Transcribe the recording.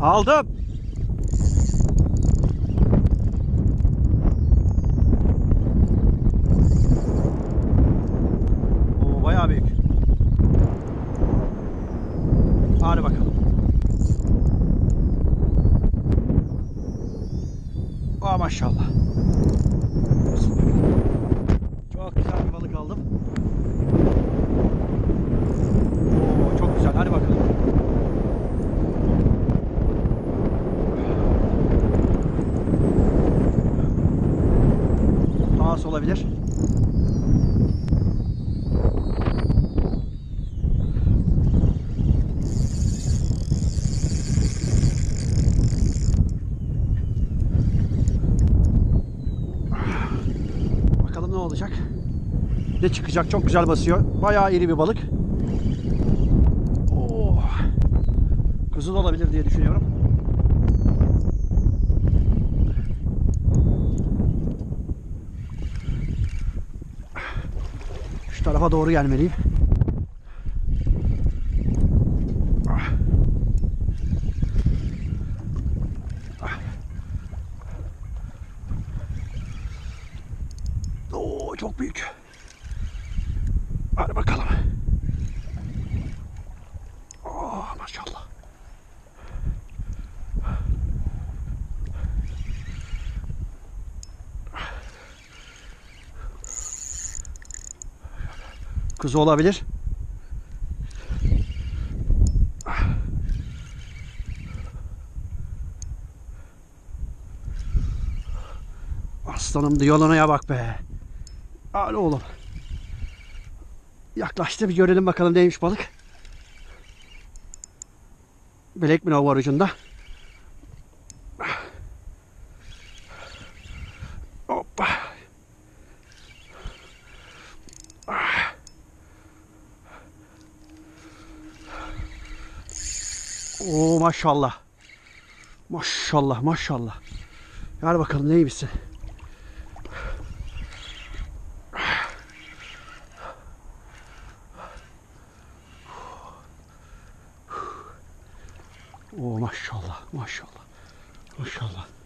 Aldım. Oo bayağı büyük. Hadi bakalım. Aa maşallah. Çok güzel bir balık aldım. Oo çok güzel. Hadi bakalım. Ağız olabilir. Bakalım ne olacak. Ne çıkacak? Çok güzel basıyor. Bayağı iri bir balık. Oh. Kuzu olabilir diye düşünüyorum. Tarafa doğru gelmeliyim. Ah. Ah. Oo çok büyük. Hadi bakalım. Kuzu olabilir. Aslanım diyalonuya bak be. Hadi oğlum. Yaklaştı bir görelim bakalım neymiş balık. Bilek mi var ucunda? Oo maşallah. Maşallah maşallah. Gel bakalım neymişsin. Oo maşallah maşallah. Maşallah.